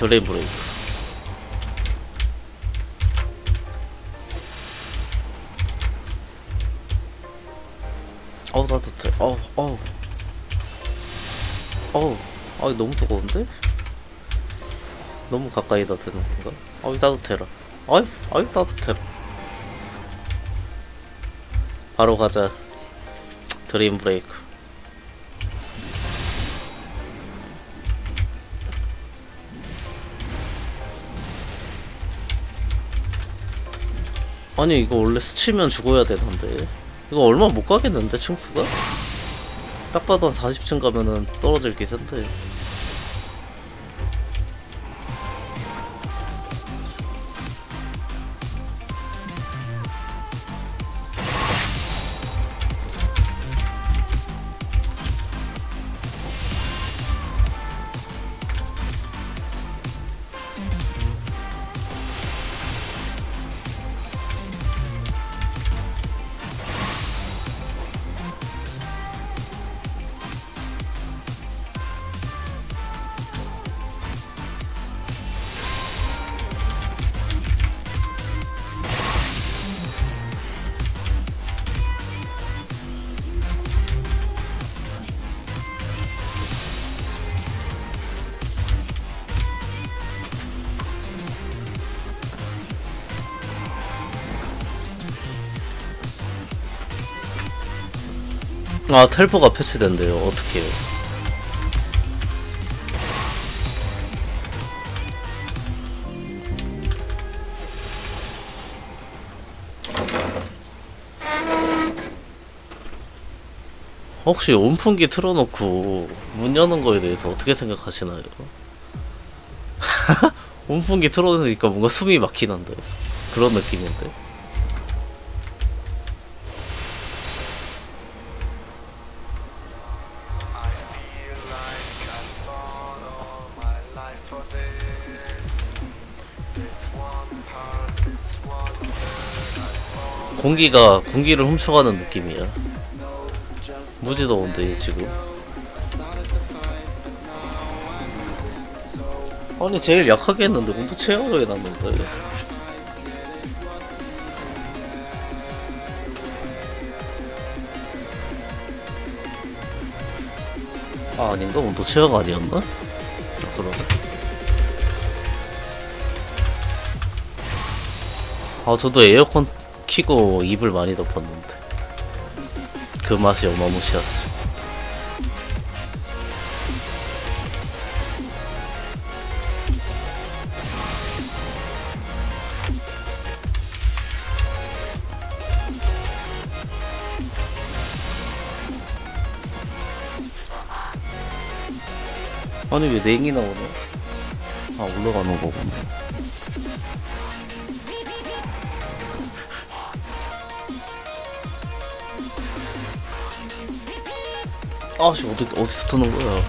드림 브레이커 어우 따뜻해 어우 어우. 어우. 아이 너무 뜨거운데? 너무 가까이다 대는 건가? 아이 따뜻해라. 아이 아이 따뜻해라 바로 가자. 드림 브레이커 아니 이거 원래 스치면 죽어야 되는데 이거 얼마 못 가겠는데 층수가? 딱 봐도 한 40층 가면은 떨어질 기세인데 아 텔포가 패치된대요. 어떻게 혹시 온풍기 틀어놓고 문 여는 거에 대해서 어떻게 생각하시나요? 온풍기 틀어놓으니까 뭔가 숨이 막히는데. 그런 느낌인데 공기가 공기를 훔쳐가는 느낌이야. 무지 더운데 지금. 아니 제일 약하게 했는데 온도 최악으로 해놨는데. 아 아닌가 온도 최악 아니었나? 아, 그러네. 아 저도 에어컨 키고 입을 많이 덮었는데 그 맛이 어마무시하지. 아니 왜 냉이 나오네? 아 올라가는 거구나 아씨 어디 어디서 트는 거야?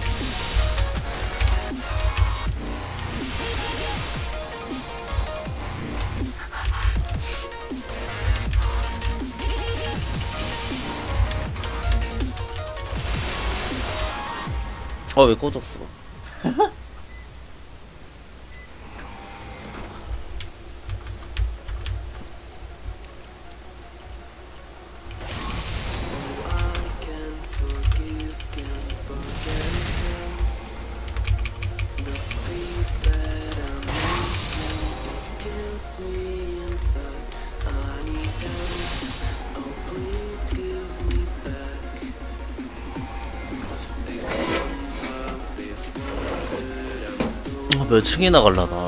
아 왜 꺼졌어? 나 갈라나?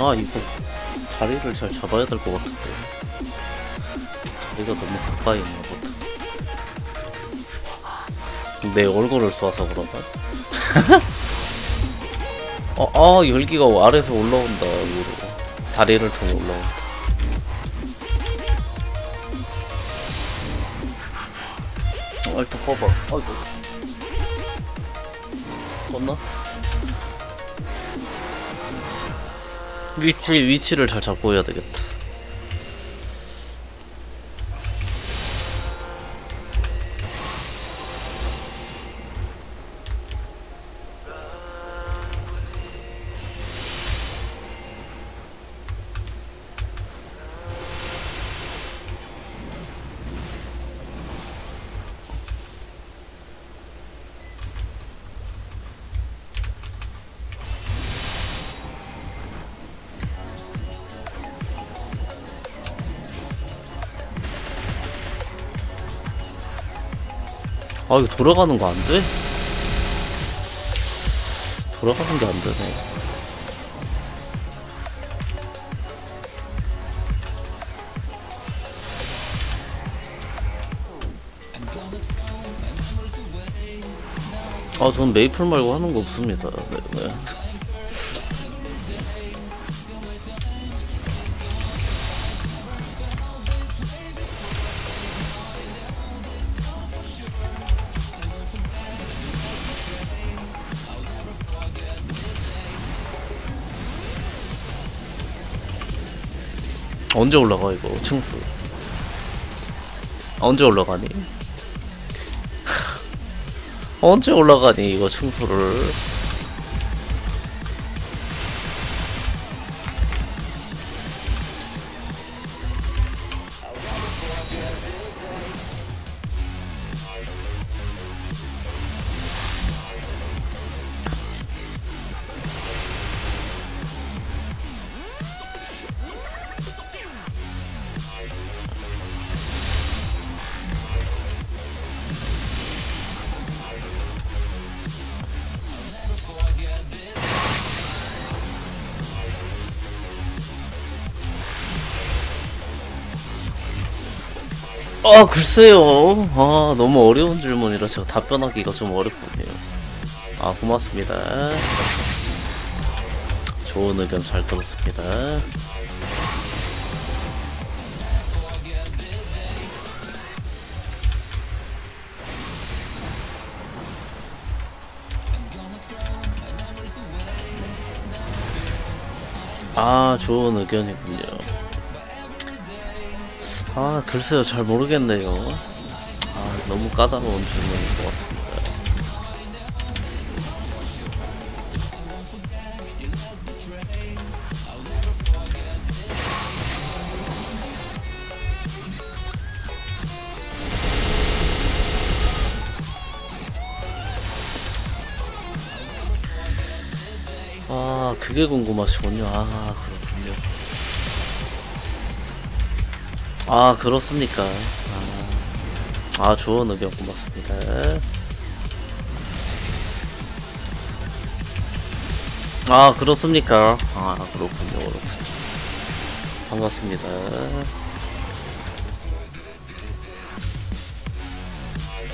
아 이거 자리를 잘 잡아야 될 것 같은데. 자리가 너무 가까이 있나 보다 내 얼굴을 쏴서 그러나? 어, 아 열기가 아래서 올라온다 위로. 다리를 통해 올라온다. 어, 일단 꺼봐. 아이고. 껐나? 위치 위치를 잘 잡고 해야 되겠다. 아 이거 돌아가는 거 안 돼? 돌아가는 게 안 되네. 아, 전 메이플 말고 하는 거 없습니다. 네, 네. 언제 올라가 이거 층수? 언제 올라가니? 언제 올라가니 이거 층수를 아 글쎄요. 아 너무 어려운 질문이라 제가 답변하기가 좀 어렵군요. 아 고맙습니다. 좋은 의견 잘 들었습니다. 아 좋은 의견이군요 아 글쎄요. 잘 모르겠네요. 아 너무 까다로운 질문인 것 같습니다. 아 그게 궁금하시군요. 아 그렇군요 아 그렇습니까? 아, 아 좋은 의견 고맙습니다. 아 그렇습니까? 아 그렇군요 그렇군요. 반갑습니다.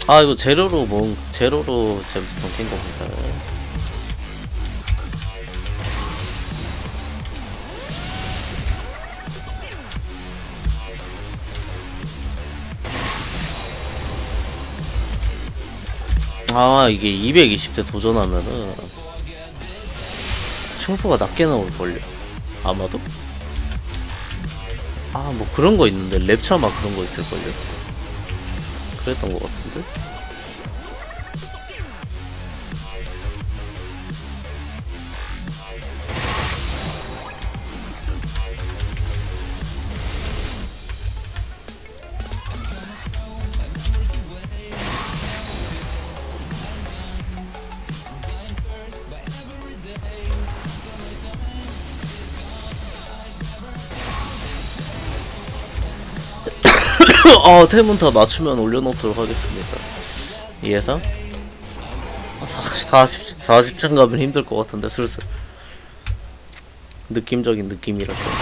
아 이거 제로로 뭐 제로로 잼스톤 낀 겁니다 아 이게 220대 도전하면은 층수가 낮게 나올걸요. 아마도? 아 뭐 그런 거 있는데 랩차 막 그런 거 있을걸요? 그랬던 것 같은데 어, 태문타 맞추면 올려놓도록 하겠습니다. 예상? 40, 40, 40층 가면 힘들 것 같은데, 슬슬. 느낌적인 느낌이랄까.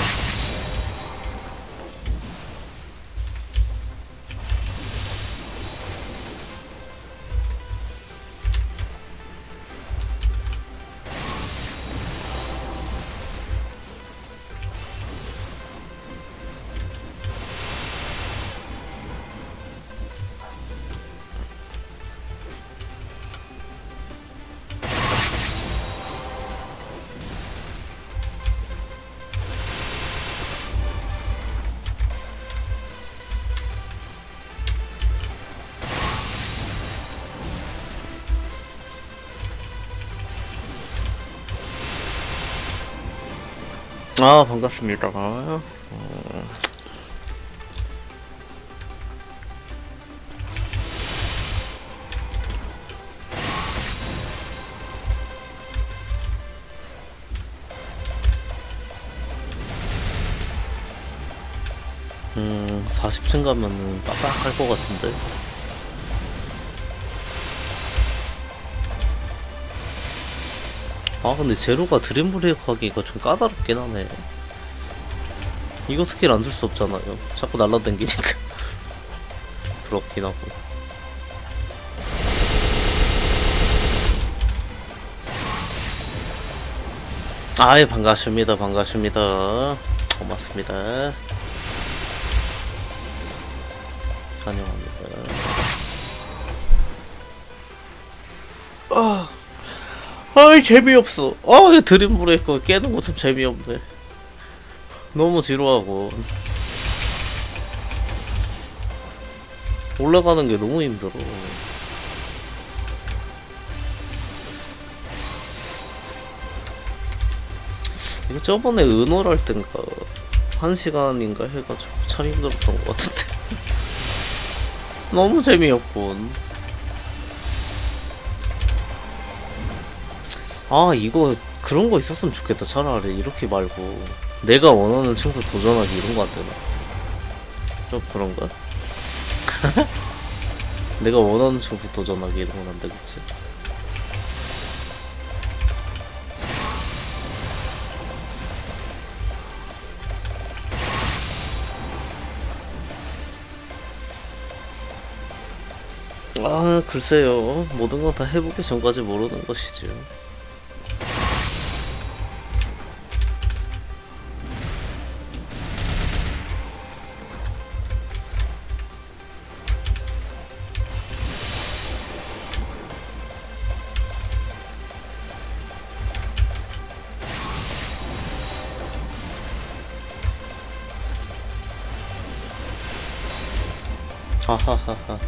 아 반갑습니다. 어. 음 40층 가면은 빡빡할 것 같은데. 아 근데 제로가 드림 브레이크 하기가 좀 까다롭긴 하네. 이거 스킬 안 쓸 수 없잖아요. 자꾸 날라다니니까. 그렇긴 하고. 아예 반갑습니다. 반갑습니다. 고맙습니다. 환영합니다 재미없어. 아이 드림 브레이커 깨는 거 참 재미없네. 너무 지루하고. 올라가는 게 너무 힘들어. 이거 저번에 은월 할 땐가 한 시간인가 해가지고 참 힘들었던 것 같은데. 너무 재미없군 아 이거 그런 거 있었으면 좋겠다. 차라리 이렇게 말고. 내가 원하는 층수 도전하기 이런 거 안 되나. 좀 그런가? 내가 원하는 층수 도전하기 이런 건 안 되겠지? 아 글쎄요. 모든 건 다 해보기 전까지 모르는 것이죠 하하하하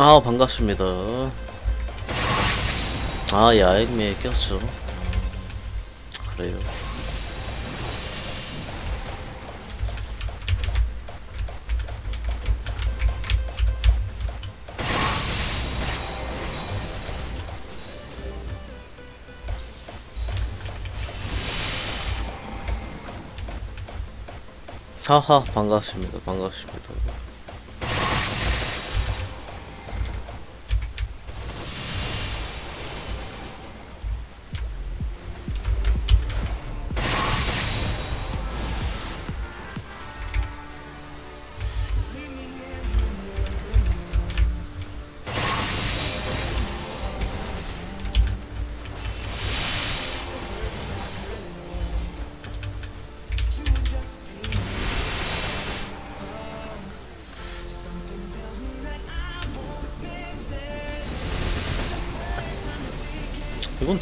아 반갑습니다. 아 야액미에 꼈죠. 그래요 하하 반갑습니다. 반갑습니다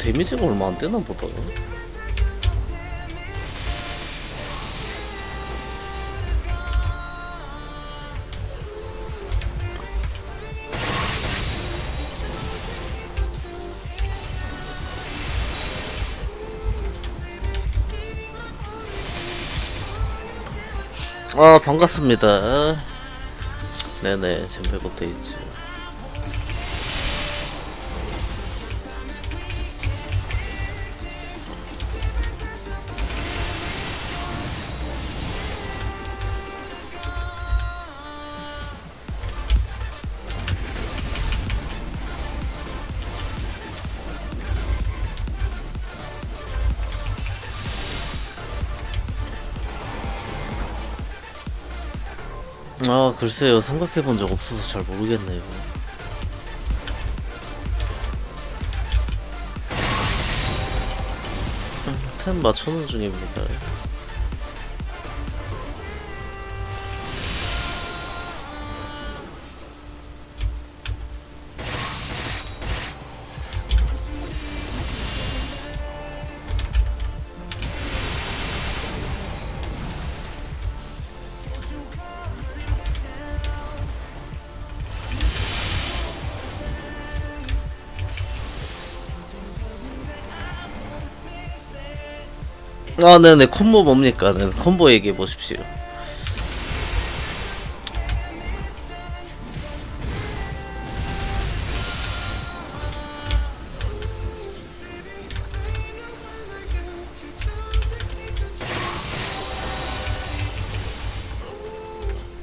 데미지가 얼마 안 되나 보다. 아 반갑습니다. 네네 잼백업 돼있지 아 글쎄요. 생각해본 적 없어서 잘 모르겠네요. 음, 템 맞추는 중입니다 아 네네 콤보 뭡니까 네 콤보 얘기해 보십시오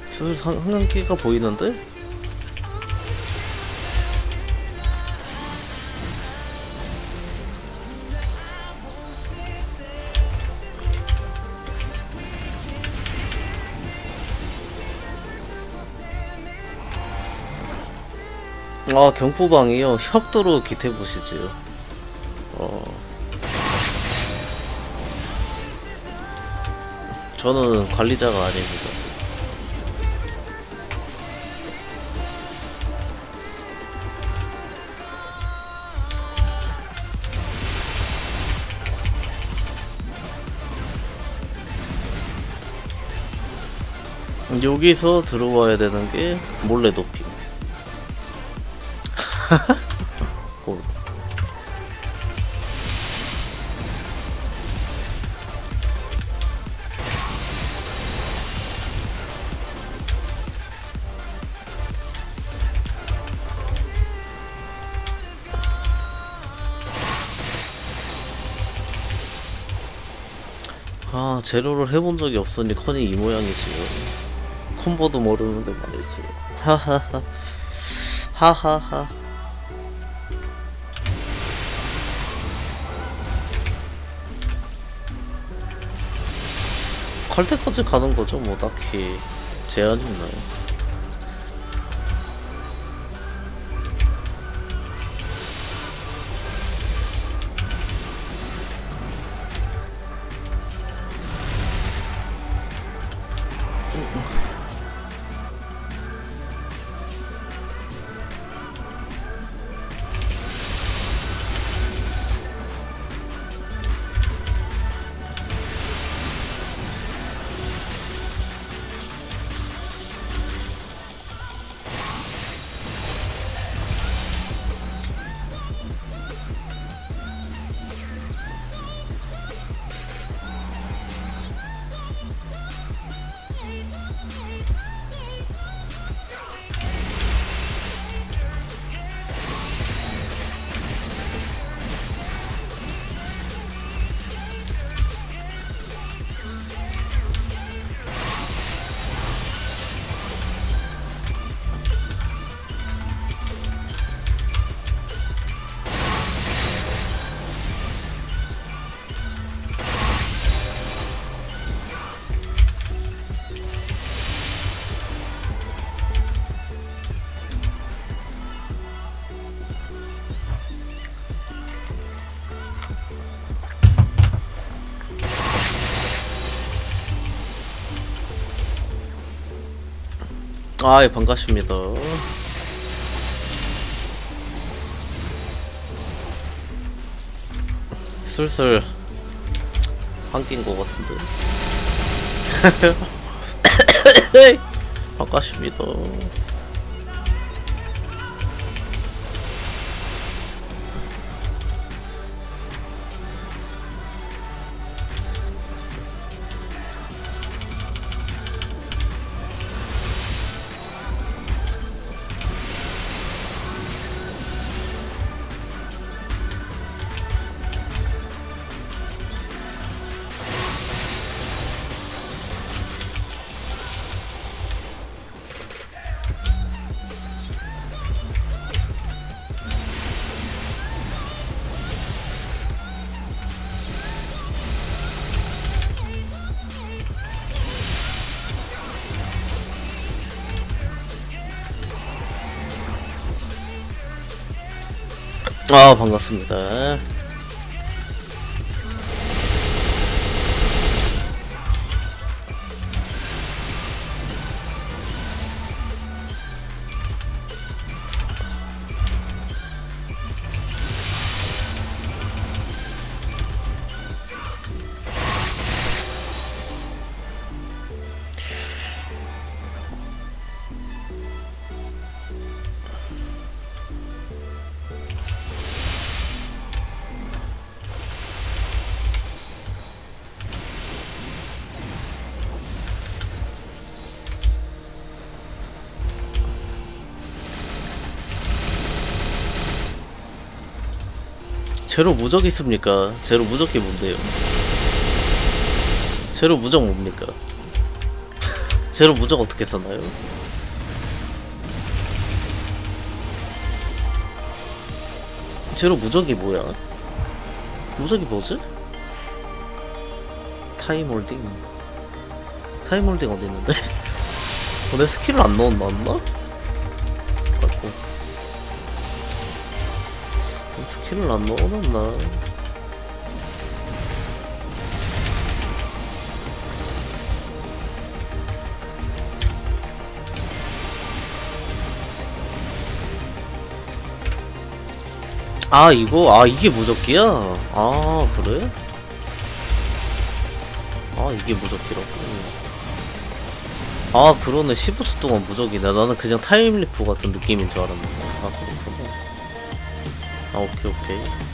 슬슬 상한기가 보이는데? 아 경포방이요? 혁도로 기태 보시지요. 어. 저는 관리자가 아닙니다. 여기서 들어와야 되는 게 몰래 도핑. 오. 아 제로를 해본 적이 없으니 커니 이 모양이지요 콤보도 모르는데 말이지. 하하하. 하하하 갈 때까지 가는 거죠 뭐 딱히. 제한이 있나요 아 예 반갑습니다. 슬슬 한낀 것 같은데? 반갑습니다 아 반갑습니다. 제로 무적 있습니까? 제로 무적이 뭔데요? 제로 무적 뭡니까? 제로 무적 어떻게 썼나요? 제로 무적이 뭐야? 무적이 뭐지? Time Holding Time Holding 어디 있는데? 어, 내 스킬을 안 넣었나? 나 스킬을 안 넣어놨나? 아 이거 아 이게 무적기야? 아 그래? 아 이게 무적기라고 아 그러네 15초 동안 무적이네 나는 그냥 타임리프 같은 느낌인 줄 알았는데 아 그렇구나 아 오케이 오케이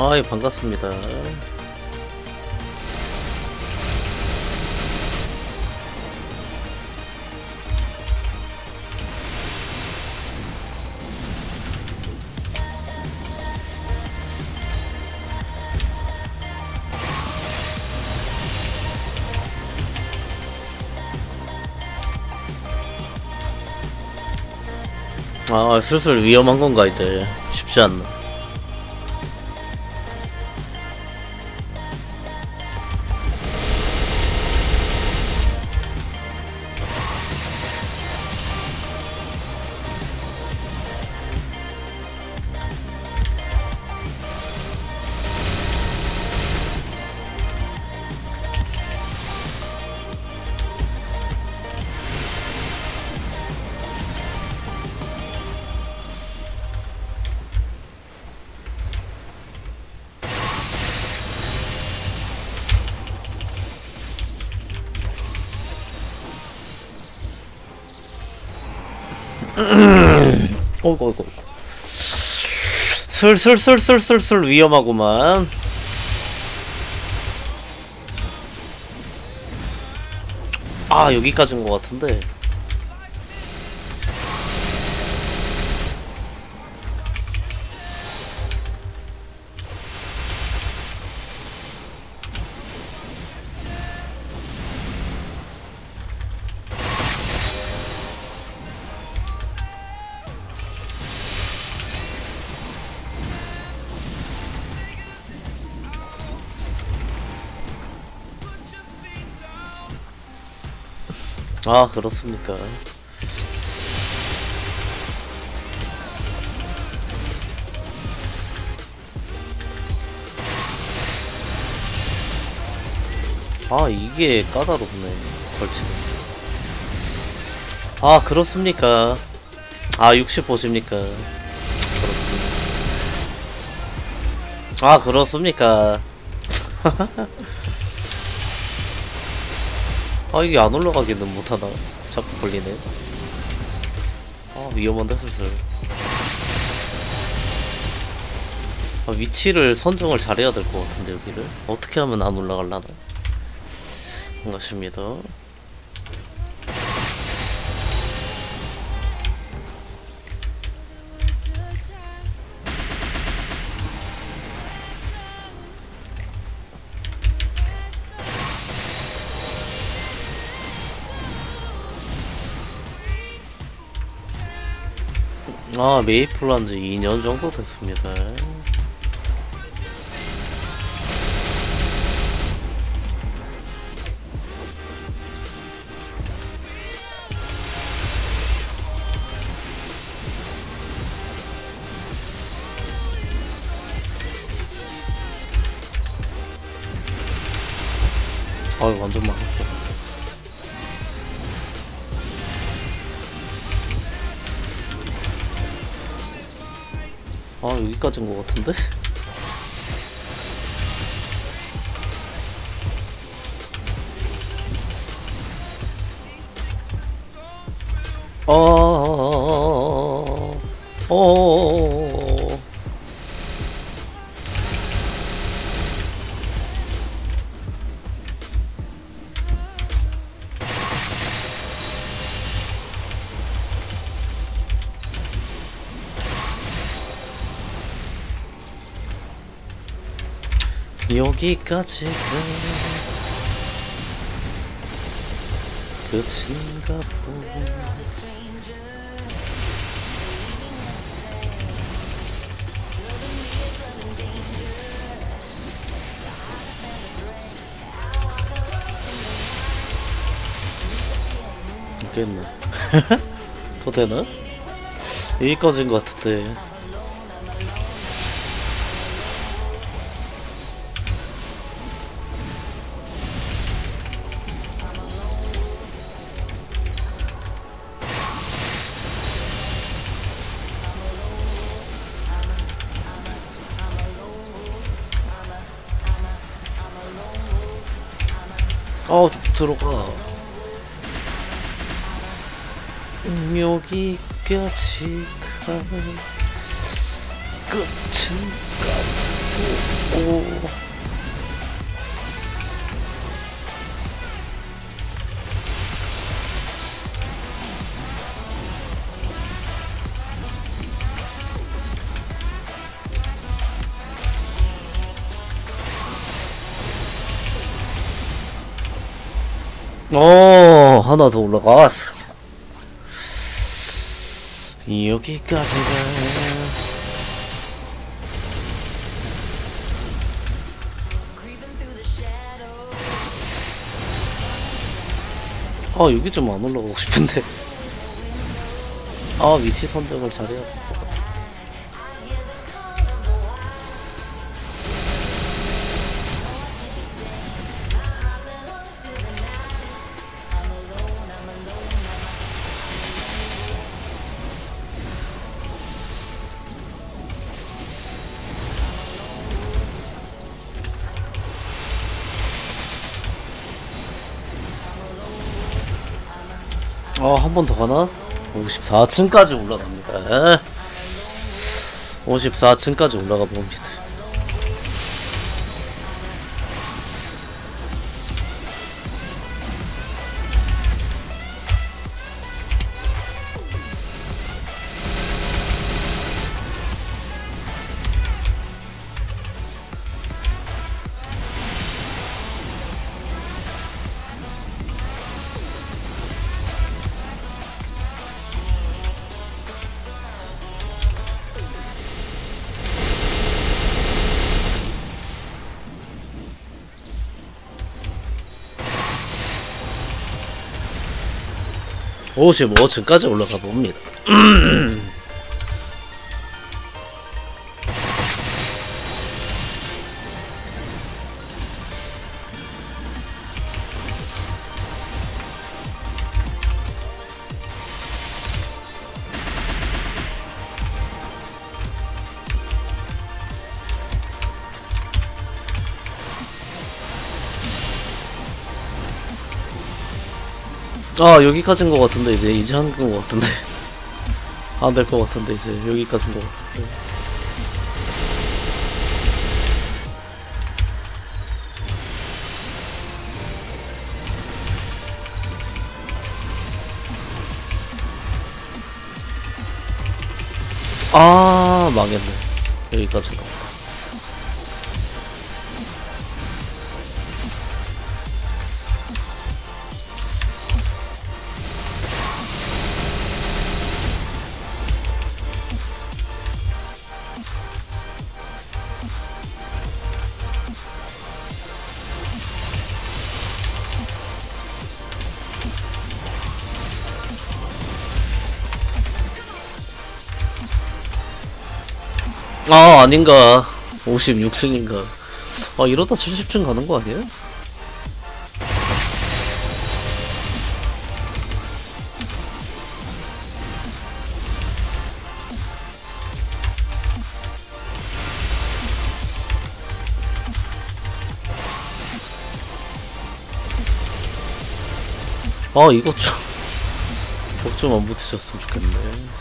아이 반갑습니다. 아 슬슬 위험한 건가 이제. 쉽지 않나 슬슬슬슬슬슬 위험하구만. 아 여기까지인 것 같은데 아 그렇습니까? 아 이게 까다롭네 벌칙 아 그렇습니까? 아 60 보십니까? 그렇습니다. 아 그렇습니까? 아 이게 안 올라가기는 못하나? 자꾸 걸리네. 아 위험한데 슬슬 아, 위치를 선정을 잘해야 될 것 같은데 여기를. 어떻게 하면 안 올라갈라나? 반갑습니다 아 메이플 한지 2년 정도 됐습니다 여기까지인 것 같은데? 여기까지가 끝인가 보. 있겠네. 더 되나? 여기까지인 것 같은데 들어가. 음, 여기까지가 끝인가 보고. 어, 하나 더 올라갔어. 여기까지가. 아, 여기 좀 안 올라가고 싶은데. 아, 위치 선정을 잘해야 아. 아, 한 번 더 가나? 54층까지 올라갑니다. 54층까지 올라가 봅니다. 55층까지 올라가 봅니다. 아 여기까지인 것 같은데 이제 이제 것 같은데. 안 될 것 같은데 이제 여기까지인 것 같은데. 아 망했네. 여기까지인 것 같다 아 아닌가. 56층인가. 아 이러다 70층 가는 거 아니야? 아 이거 좀 벽좀 안 붙으셨으면 좋겠네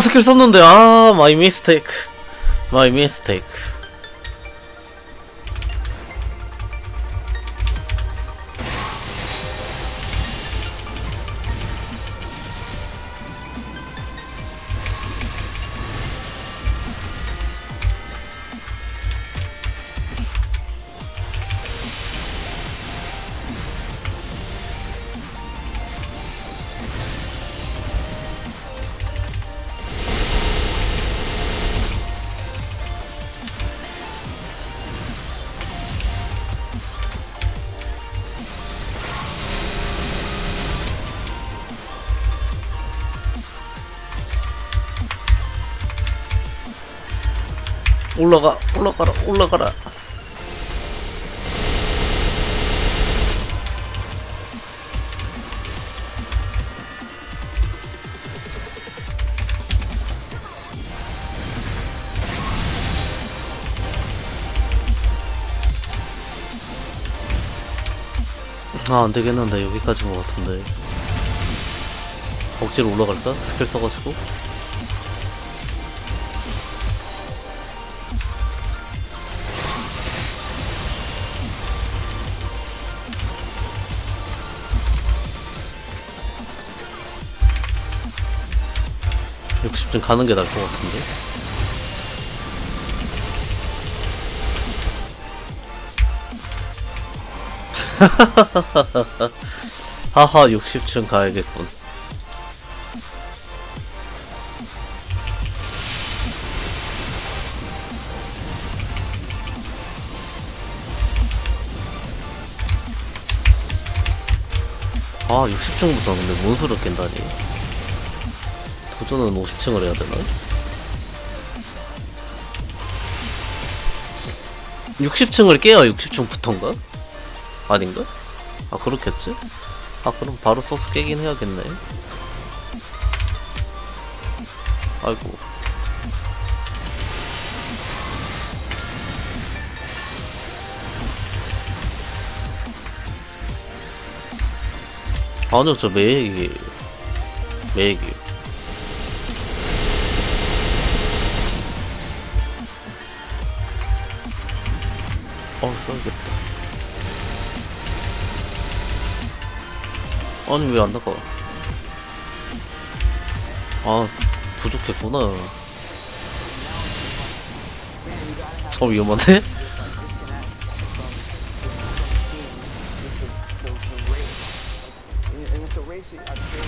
스킬 썼는데 아 마이 미스테이크 마이 미스테이크 아 안되겠는데 여기까지인 것 같은데 억지로 올라갈까? 스킬 써가지고 60점 가는 게 나을 것 같은데. 하하 60층 가야겠군. 아 60층부터 근데 뭔 수를 깬다니. 도전은 50층을 해야 되나? 60층을 깨야 60층부터인가? 아닌가? 아 그렇겠지? 아 그럼 바로 써서 깨긴 해야겠네 아이고 아니요 저 매액이 매액이 어 써야겠다 아니 왜 안 나가 아 부족했구나 어 위험한데? Created.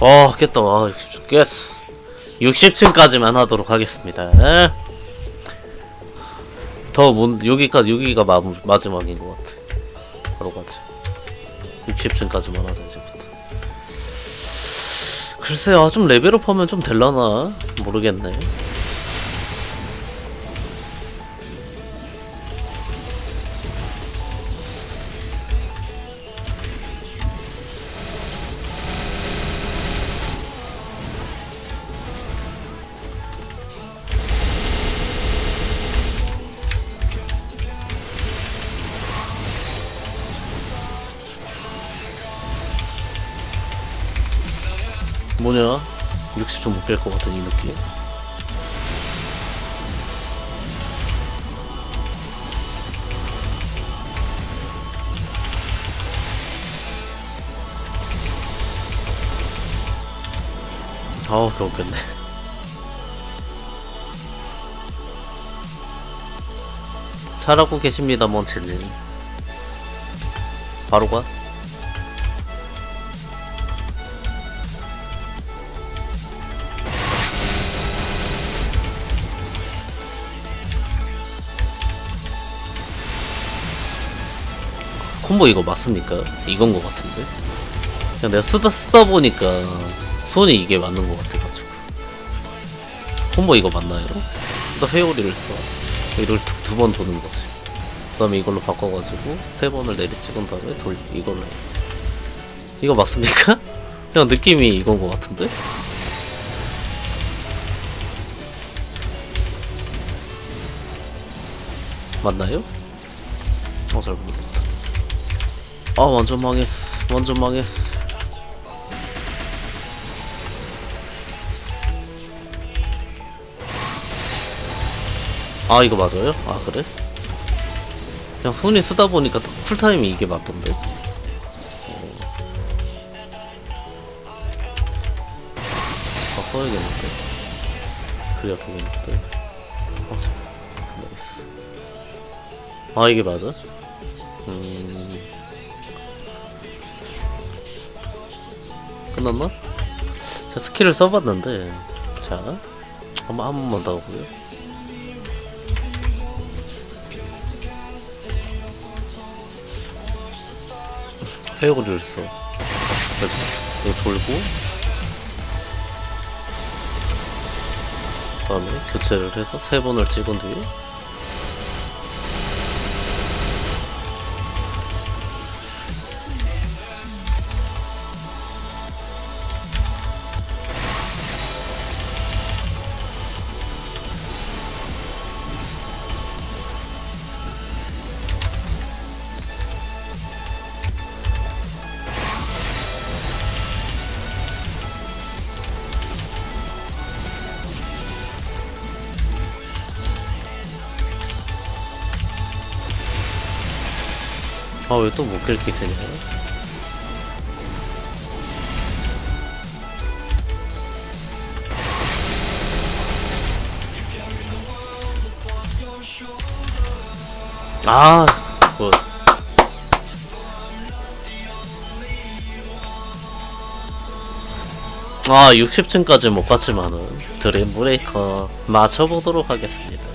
아 깼다 와 60층 깼어 60층까지만 하도록 하겠습니다. 더 못, 여기까지, 여기가 마, 마지막인 것 같아. 바로 가자. 60층까지만 하자, 이제부터. 글쎄, 아, 좀 레벨업 하면 좀 될라나? 모르겠네. 60점 못깰 것 같은 이 느낌. 아우 겨우 깼네. 잘하고 계십니다, 몬체님. 바로 가. 콤보 이거 맞습니까? 이건 것 같은데? 그냥 내가 쓰다 쓰다 보니까 손이 이게 맞는 것 같아가지고 콤보 이거 맞나요? 나 회오리를 써 이걸 두 번 도는 거지 그 다음에 이걸로 바꿔가지고 세 번을 내리 찍은 다음에 돌 이걸로 해. 이거 맞습니까? 그냥 느낌이 이건 것 같은데? 맞나요? 어, 잘 모르겠다. 아, 완전 망했어. 완전 망했어. 아, 이거 맞아요? 아, 그래? 그냥 손이 쓰다 보니까 딱 쿨타임이 이게 맞던데? 어. 다 써야겠는데? 그래야 되겠는데? 아, 참. nice. 아, 이게 맞아? 음. 끝났나? 자, 스킬을 써봤는데, 자, 한번, 한 번만 더 하고요. 회오리를 써. 그래서, 이거 돌고, 그 다음에 교체를 해서 세 번을 찍은 뒤에, 왜 또못깰 기세냐? 아, 뭐. 아, 60층까지 못 갔지만은 드림 브레이커 맞춰보도록 하겠습니다.